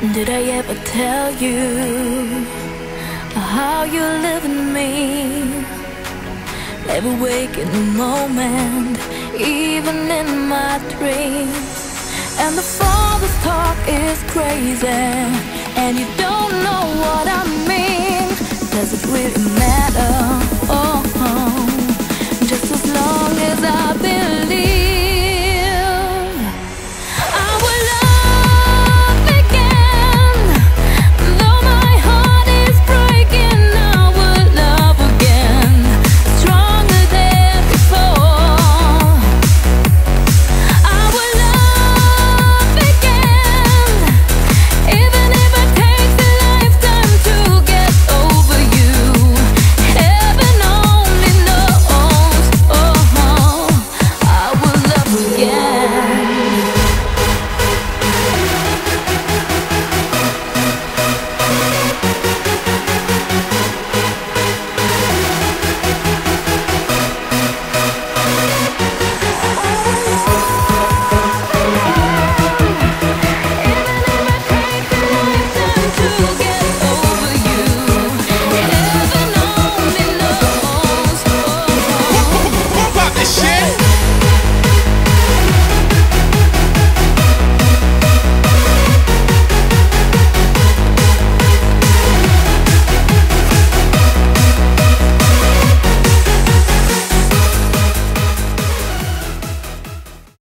Did I ever tell you how you live in me. Every waking moment, even in my dreams. And the father's talk is crazy,